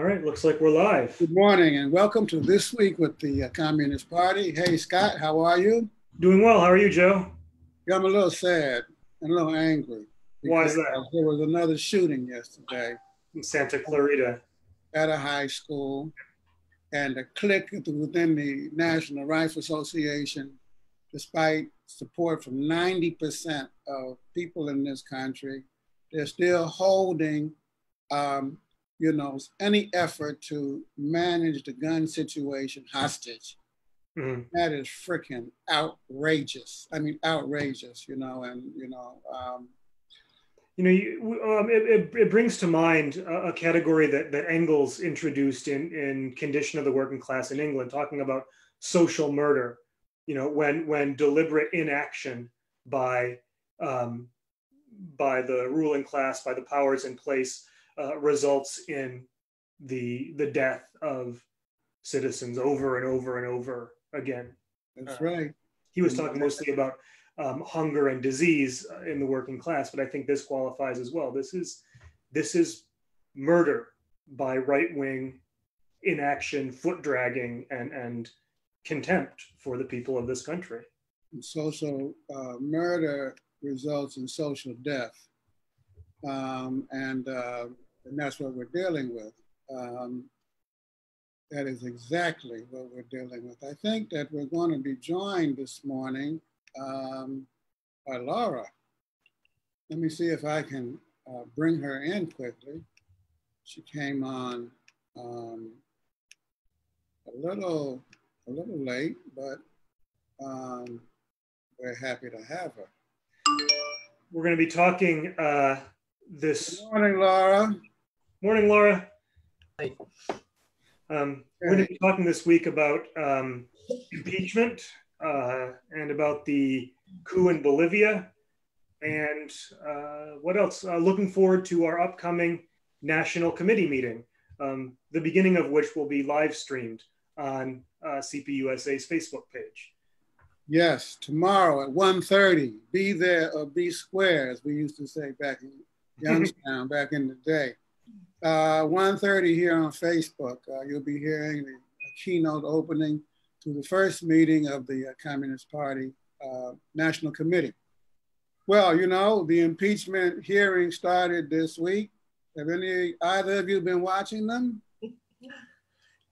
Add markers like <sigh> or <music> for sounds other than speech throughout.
All right, looks like we're live. Good morning and welcome to This Week with the uh, Communist Party. Hey, Scott, how are you? Doing well. How are you, Joe? I'm a little sad and a little angry. Why is that? There was another shooting yesterday. In Santa Clarita. At a high school. And a clique within the National Rifle Association, despite support from 90% of people in this country, they're still holding um, you know, any effort to manage the gun situation hostage. Mm-hmm. That is freaking outrageous. I mean, outrageous, you know, and, you know, um, you know, you, um, it, it, brings to mind a, a, category that, that Engels introduced in, in Condition of the Working Class in England, talking about social murder, you know, when, when deliberate inaction by, um, by the ruling class, by the powers in place, uh, results in the the death of citizens over and over and over again. That's uh, right. He was talking mostly about um, hunger and disease in the working class, but I think this qualifies as well. This is this is murder by right wing inaction, foot dragging, and and contempt for the people of this country. Social uh, murder results in social death, um, and uh, and that's what we're dealing with. Um, that is exactly what we're dealing with. I think that we're going to be joined this morning um, by Laura. Let me see if I can uh, bring her in quickly. She came on um, a little, a little late, but um, we're happy to have her. We're going to be talking uh, this. Good morning, Laura. Morning, Laura. Hi. Um, we're going to be talking this week about um, impeachment uh, and about the coup in Bolivia. And uh, what else? Uh, looking forward to our upcoming national committee meeting, um, the beginning of which will be live streamed on uh, CPUSA's Facebook page. Yes, tomorrow at 1.30. Be there or be square, as we used to say back in Youngstown back in the day. Uh, 1.30 here on Facebook, uh, you'll be hearing the keynote opening to the first meeting of the uh, Communist Party uh, National Committee. Well, you know, the impeachment hearing started this week. Have any either of you been watching them?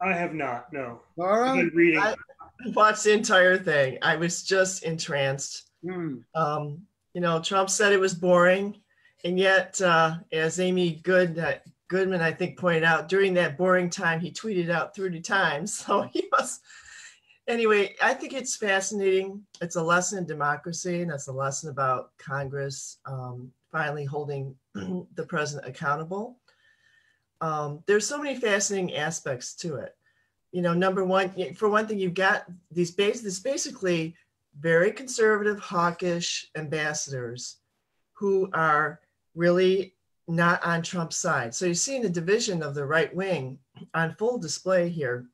I have not. No. Laura, I've been reading. I watched the entire thing. I was just entranced. Hmm. Um, you know, Trump said it was boring, and yet, uh, as Amy Good, Goodman, I think, pointed out during that boring time, he tweeted out 30 times. <laughs> So he was, anyway, I think it's fascinating. It's a lesson in democracy, and it's a lesson about Congress um, finally holding <clears throat> the president accountable. Um, there's so many fascinating aspects to it. You know, number one, for one thing, you've got these base, this basically very conservative, hawkish ambassadors who are really not on Trump's side. So you're seeing the division of the right wing on full display here.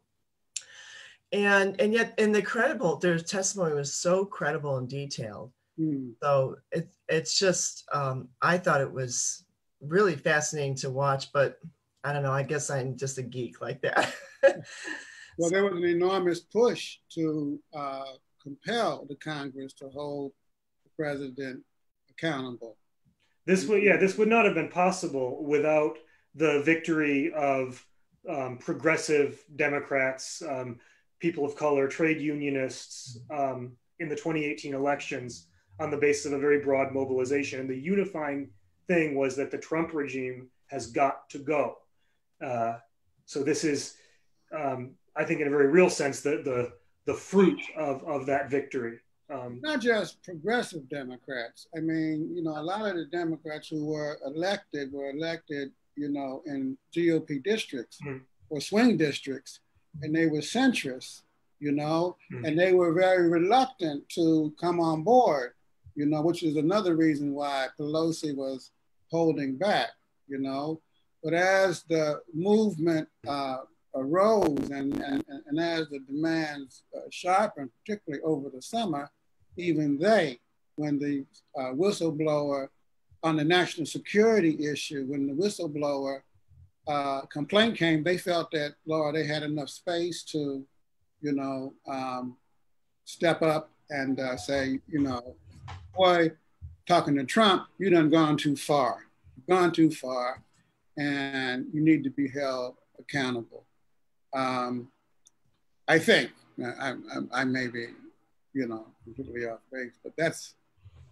And and yet in the credible, their testimony was so credible and detailed. Mm. So it, it's just um, I thought it was really fascinating to watch, but I don't know, I guess I'm just a geek like that. <laughs> well, there was an enormous push to uh, compel the Congress to hold the president accountable. This would, yeah, this would not have been possible without the victory of um, progressive Democrats, um, people of color, trade unionists um, in the 2018 elections on the basis of a very broad mobilization. And the unifying thing was that the Trump regime has got to go. Uh, so this is, um, I think, in a very real sense, the the the fruit of of that victory. Um, Not just progressive Democrats. I mean, you know, a lot of the Democrats who were elected were elected, you know, in GOP districts mm-hmm. or swing districts, and they were centrists, you know, mm-hmm. and they were very reluctant to come on board, you know, which is another reason why Pelosi was holding back, you know. But as the movement uh, arose and, and, and as the demands uh, sharpened, particularly over the summer, even they, when the uh, whistleblower on the national security issue, when the whistleblower uh, complaint came, they felt that, Lord, they had enough space to, you know, um, step up and uh, say, you know, boy, talking to Trump, you done gone too far. Gone too far, and you need to be held accountable. Um, I think I, I, I, may be, you know, completely off base, but that's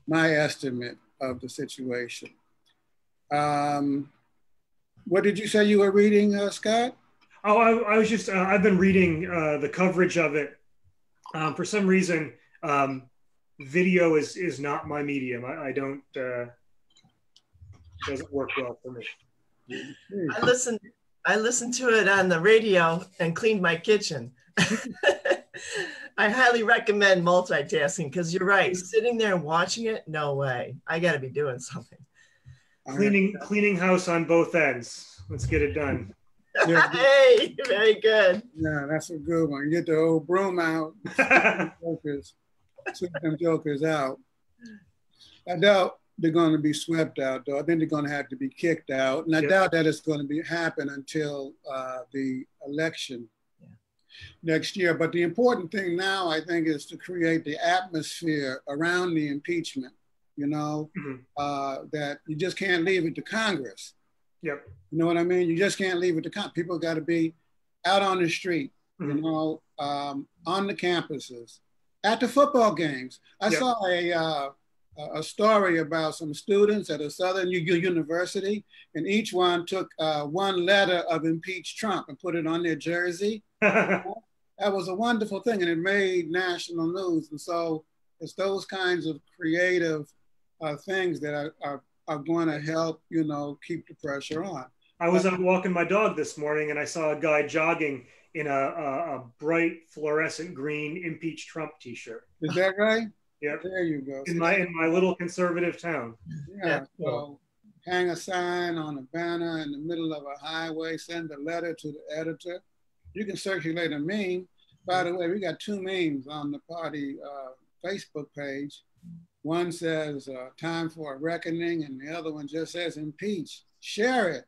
my estimate of the situation. Um, what did you say you were reading, uh, Scott? Oh, I, I was just, uh, I've been reading uh, the coverage of it. Um, for some reason, um, video is, is not my medium. I, I don't, uh, doesn't work well for me. I listened, I listened to it on the radio and cleaned my kitchen. <laughs> I highly recommend multitasking because you're right. Sitting there and watching it, no way. I got to be doing something. Cleaning, cleaning house on both ends. Let's get it done. <laughs> Hey, very good. Yeah, that's a good one. Get the old broom out. <laughs> jokers, sweep them jokers out. I doubt they're going to be swept out, though. I think they're going to have to be kicked out, and I yep. doubt that it's going to be happen until uh, the election next year. But the important thing now, I think, is to create the atmosphere around the impeachment. You know, mm-hmm. uh, that you just can't leave it to Congress. Yep. You know what I mean? You just can't leave it to Congress. People got to be out on the street. Mm-hmm. You know, um, on the campuses, at the football games. I yep. saw a uh, a story about some students at a Southern University, and each one took uh, one letter of impeach Trump and put it on their jersey. <laughs> that was a wonderful thing, and it made national news. And so it's those kinds of creative uh, things that are, are, are going to help, you know, keep the pressure on. I was out walking my dog this morning, and I saw a guy jogging in a, a, a bright fluorescent green impeach Trump T-shirt. Is that right? <laughs> Yeah. There you go. In my in my little conservative town. Yeah. yeah. So hang a sign on a banner in the middle of a highway, send a letter to the editor. You can circulate a meme. By the way, we got two memes on the party uh, Facebook page. One says uh, time for a reckoning, and the other one just says impeach. Share it.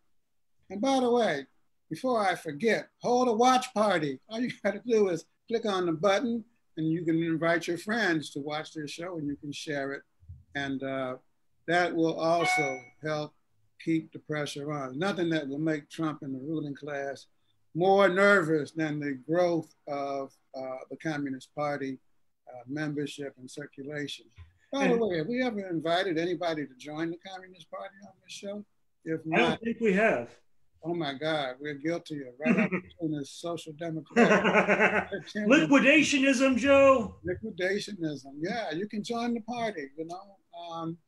And by the way, before I forget, hold a watch party. All you got to do is click on the button and you can invite your friends to watch their show and you can share it. And uh, that will also help keep the pressure on. Nothing that will make Trump and the ruling class more nervous than the growth of uh, the Communist Party uh, membership and circulation. By the way, have we ever invited anybody to join the Communist Party on this show? If not, I don't think we have oh my God, we're guilty of right opportunist <laughs> social <laughs> democrat. Liquidationism, Joe. Liquidationism. Yeah, you can join the party, you know. Um,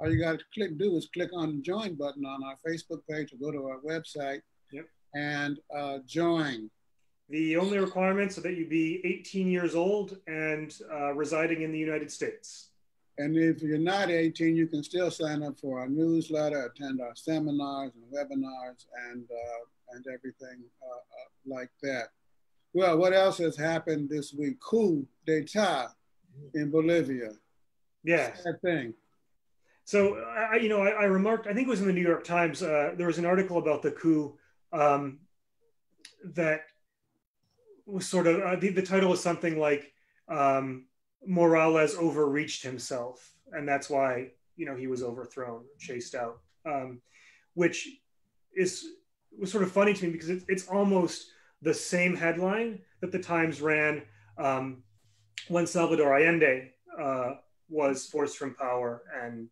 all you got to click do is click on the join button on our Facebook page or go to our website yep. and uh, join. The only requirements are that you be 18 years old and uh, residing in the United States. And if you're not 18, you can still sign up for our newsletter, attend our seminars and webinars, and uh, and everything uh, uh, like that. Well, what else has happened this week? Coup d'état in Bolivia. Yeah. That thing. So, I, you know, I, I, remarked, I think it was in the New York Times, uh, there was an article about the coup um, that was sort of, uh, the, the title was something like, um, Morales overreached himself, and that's why you know he was overthrown, chased out, um, which is was sort of funny to me because it, it's almost the same headline that the Times ran um, when Salvador Allende uh, was forced from power and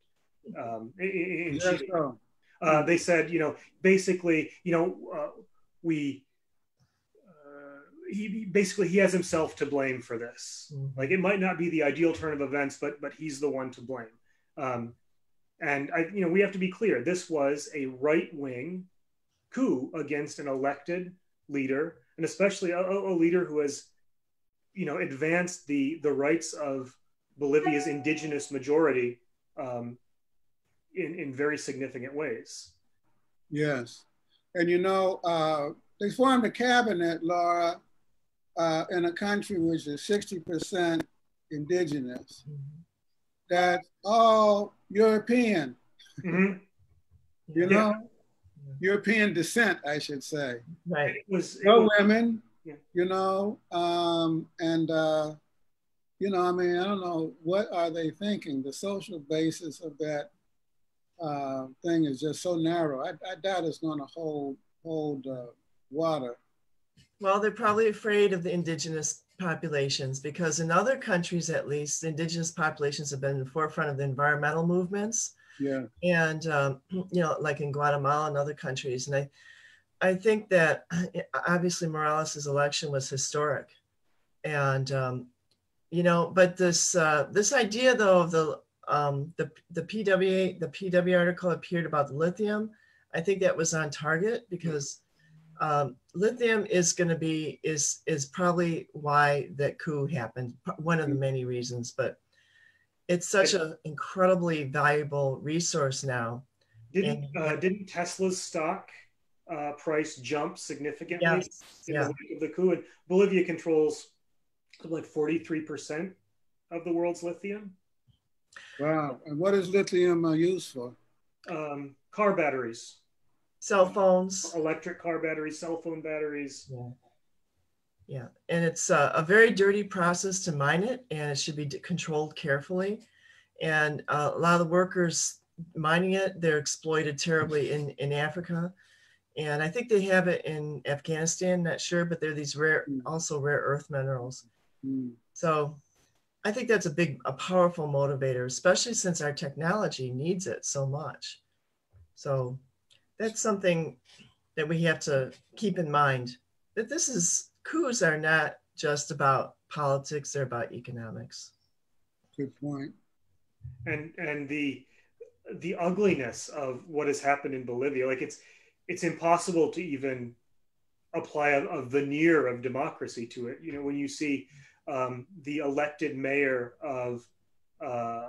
um, in, in uh, they said, you know, basically, you know, uh, we he basically he has himself to blame for this. Mm-hmm. Like it might not be the ideal turn of events, but but he's the one to blame. Um, and I, you know, we have to be clear. This was a right wing coup against an elected leader, and especially a, a, leader who has, you know, advanced the the rights of Bolivia's indigenous majority um, in in very significant ways. Yes, and you know, uh, they formed a cabinet, Laura, uh, in a country which is 60% indigenous, mm-hmm. that's all European. Mm-hmm. You know, European descent, I should say. Right. It was, it no was, women, yeah. you know, um, and uh, you know, I mean, I don't know what are they thinking. The social basis of that uh, thing is just so narrow. I, I doubt it's going to hold hold uh, water. Well, they're probably afraid of the indigenous populations because in other countries, at least, the indigenous populations have been in the forefront of the environmental movements. Yeah. And um, <clears throat> you know, like in Guatemala and other countries, and I, I think that <clears throat> obviously Morales's election was historic, and um, you know, but this uh, this idea though of the um, the the PWA the PW article appeared about the lithium. I think that was on target because um, lithium is going to be is is probably why that coup happened. One of the many reasons, but it's such an incredibly valuable resource now. Didn't and, uh, didn't Tesla's stock uh, price jump significantly yes, in yeah. the wake of the coup? And Bolivia controls like 43% of the world's lithium. Wow. And what is lithium uh, used for? Um, car batteries. Cell phones. Electric car batteries, cell phone batteries. Yeah. Yeah. And it's a, a very dirty process to mine it, and it should be controlled carefully. And uh, a lot of the workers mining it, they're exploited terribly in, in Africa. And I think they have it in Afghanistan, not sure, but they're these rare, mm. also rare earth minerals. Mm. So I think that's a big, a powerful motivator, especially since our technology needs it so much. So that's something that we have to keep in mind that this is coups are not just about politics, they're about economics. Good point. And and the the ugliness of what has happened in Bolivia, like it's it's impossible to even apply a, a veneer of democracy to it. You know, when you see um, the elected mayor of uh,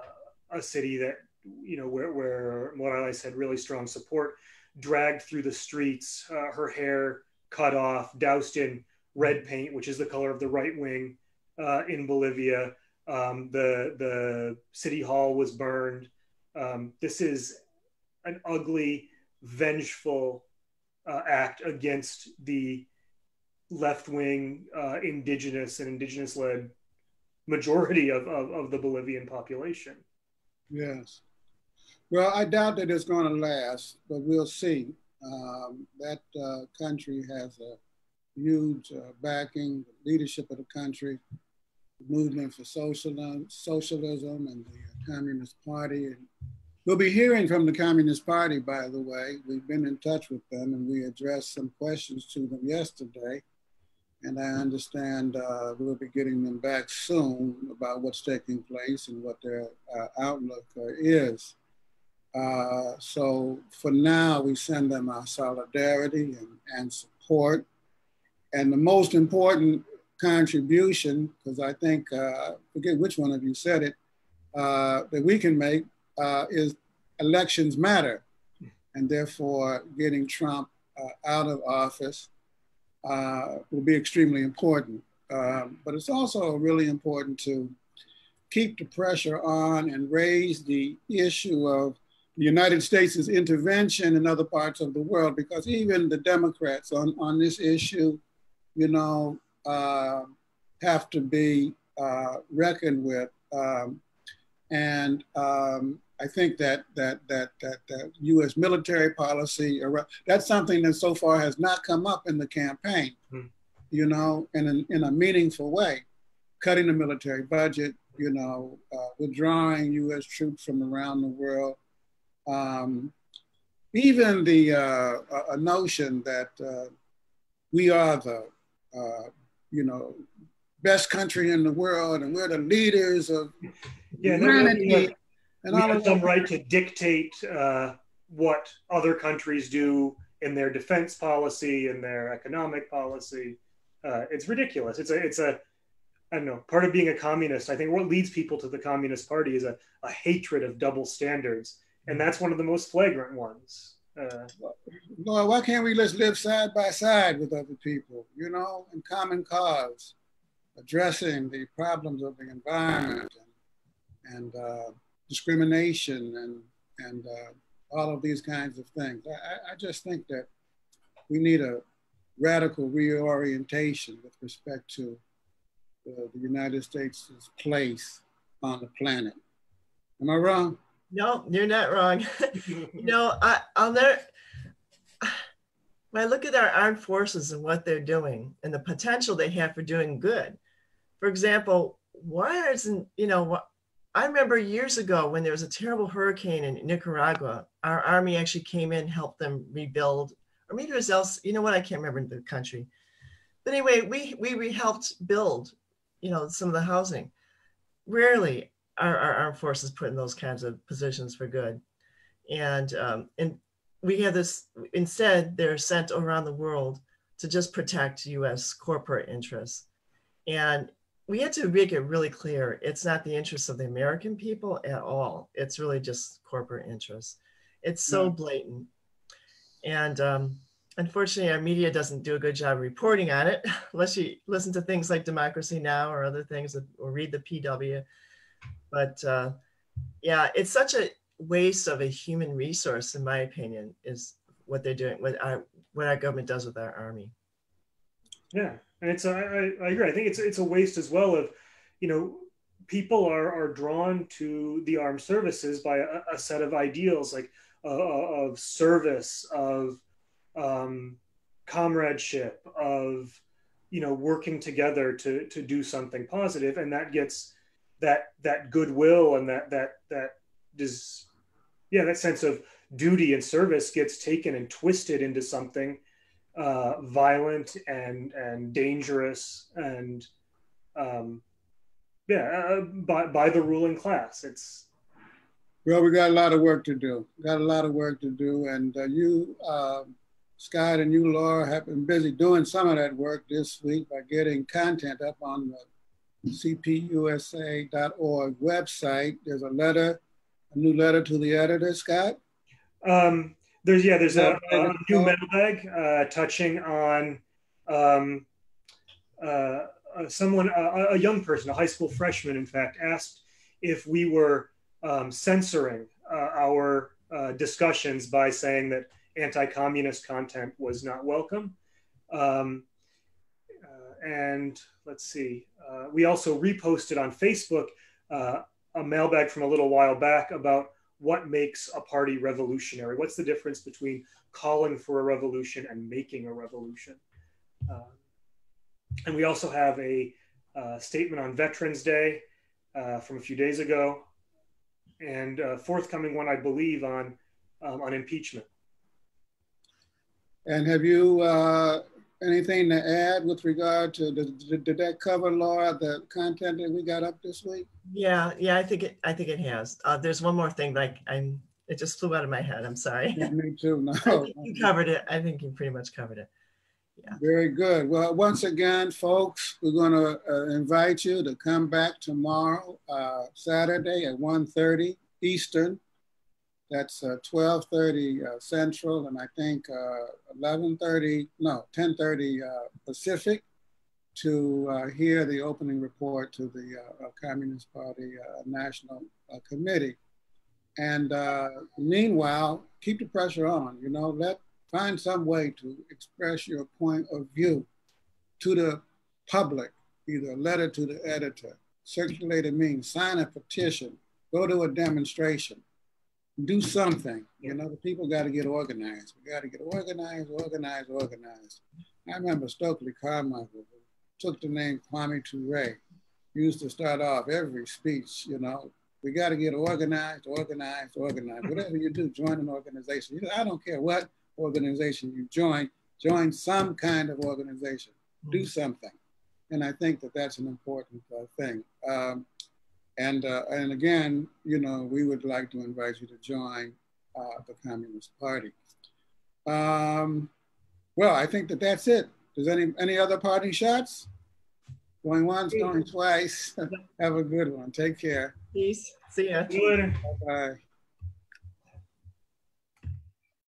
a city that you know where where Morales had really strong support, dragged through the streets, uh, her hair cut off, doused in red paint, which is the color of the right wing uh, in Bolivia. Um, the the city hall was burned. Um, this is an ugly, vengeful uh, act against the left wing, uh, indigenous and indigenous led majority of, of, of, the Bolivian population. Yes. Well, I doubt that it's going to last, but we'll see. Um, that uh, country has a huge uh, backing, leadership of the country, the movement for socialism, socialism and the Communist Party. And we'll be hearing from the Communist Party, by the way. We've been in touch with them and we addressed some questions to them yesterday. And I understand uh, we'll be getting them back soon about what's taking place and what their uh, outlook uh, is. Uh, so for now, we send them our solidarity and, and support. And the most important contribution, because I think, uh, forget which one of you said it, uh, that we can make uh, is elections matter. And therefore, getting Trump uh, out of office will be extremely important. Um, but it's also really important to keep the pressure on and raise the issue of the United States' intervention in other parts of the world, because even the Democrats on, on this issue you know, uh, have to be uh, reckoned with. Um, and um, I think that that that that that U.S. military policy that's something that so far has not come up in the campaign. Mm. You know, in a, in a meaningful way, cutting the military budget. You know, uh, withdrawing U.S. troops from around the world. Um, even the uh, a notion that uh, we are the uh, you know, best country in the world, and we're the leaders of yeah, humanity. No, we and we all have some right to dictate uh, what other countries do in their defense policy and their economic policy. Uh, it's ridiculous. It's a it's a I don't know. Part of being a communist, I think, what leads people to the Communist Party is a, a hatred of double standards, and that's one of the most flagrant ones. Uh, Lord, why can't we just live side by side with other people, you know, in common cause, addressing the problems of the environment and, and uh, discrimination and, and uh, all of these kinds of things. I, I just think that we need a radical reorientation with respect to the, the United States' place on the planet. Am I wrong? No, you're not wrong. <laughs> you know, I, I'll never, when <sighs> I look at our armed forces and what they're doing and the potential they have for doing good, for example, why isn't, you know, I remember years ago when there was a terrible hurricane in Nicaragua, our army actually came in, helped them rebuild, or maybe it was else, you know what, I can't remember the country. But anyway, we, we helped build, you know, some of the housing. Rarely are our armed forces put in those kinds of positions for good. And, um, and we have this, instead, they're sent around the world to just protect US corporate interests. And we had to make it really clear it's not the interests of the American people at all. It's really just corporate interests. It's so blatant. And um, unfortunately, our media doesn't do a good job reporting on it, <laughs> unless you listen to things like Democracy Now! or other things, or read the PW. But uh, yeah, it's such a waste of a human resource, in my opinion, is what they're doing, what our, what our government does with our army. Yeah, and it's I, I agree. I think it's it's a waste as well of, you know, people are are drawn to the armed services by a, a set of ideals like uh, uh, of service, of um, comradeship, of you know working together to to do something positive, and that gets that that goodwill and that that that does yeah that sense of duty and service gets taken and twisted into something uh, violent and and dangerous and um, yeah uh, by, by the ruling class. It's well we got a lot of work to do. Got a lot of work to do. And uh, you uh, scott and you laura have been busy doing some of that work this week by getting content up on the cpusa.org website there's a letter a new letter to the editor scott um, there's yeah, there's a, a new mailbag uh, touching on um, uh, uh, someone, uh, a young person, a high school freshman, in fact, asked if we were um, censoring uh, our uh, discussions by saying that anti-communist content was not welcome. Um, and let's see, we also reposted on Facebook a mailbag from a little while back about what makes a party revolutionary? What's the difference between calling for a revolution and making a revolution? Uh, and we also have a uh, statement on Veterans Day uh, from a few days ago, and a forthcoming one, I believe, on um, on impeachment. And have you uh, anything to add with regard to did, did that cover Laura the content that we got up this week? Yeah, yeah, I think it. I think it has. Uh, there's one more thing. Like I'm, it just flew out of my head. I'm sorry. Yeah, me too. No, <laughs> you covered it. I think you pretty much covered it. Yeah. Very good. Well, once again, folks, we're going to uh, invite you to come back tomorrow, uh, Saturday at 1.30 Eastern that's uh, 12:30 uh, Central, and I think 11:30, uh, no, 10:30 uh, Pacific, to uh, hear the opening report to the Communist Party National Committee. And meanwhile, keep the pressure on. You know, let find some way to express your point of view to the public, either a letter to the editor, circulate a meme, sign a petition, go to a demonstration do something. You know, the people got to get organized. We got to get organized, organized, organized. I remember Stokely Carmichael took the name Kwame Ture, used to start off every speech, you know, we got to get organized, organized, organized. Whatever you do, join an organization. You know, I don't care what organization you join, join some kind of organization, do mm-hmm. something. And I think that that's an important uh, thing. Um, and, uh, and again, you know, we would like to invite you to join uh, the Communist Party. Um, well, I think that that's it. Does any, any other party shots? Going once, going twice. <laughs> Have a good one. Take care. Peace. See ya. Bye-bye.